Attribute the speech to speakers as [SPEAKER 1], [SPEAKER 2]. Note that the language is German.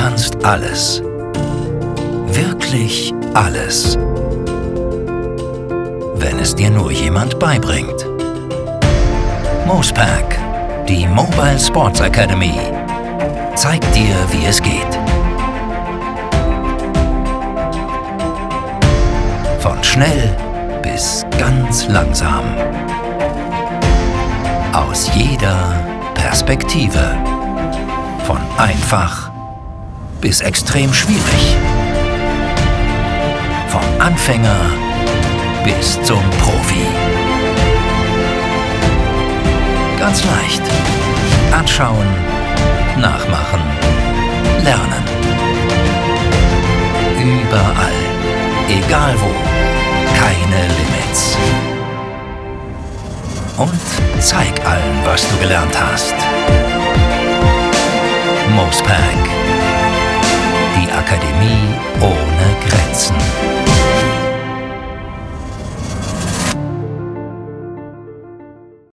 [SPEAKER 1] kannst alles. Wirklich alles. Wenn es dir nur jemand beibringt. Mosepack, die Mobile Sports Academy, zeigt dir, wie es geht. Von schnell bis ganz langsam. Aus jeder Perspektive. Von einfach bis extrem schwierig. Vom Anfänger bis zum Profi. Ganz leicht. Anschauen, nachmachen, lernen. Überall. Egal wo. Keine Limits. Und zeig allen, was du gelernt hast. Mosepack.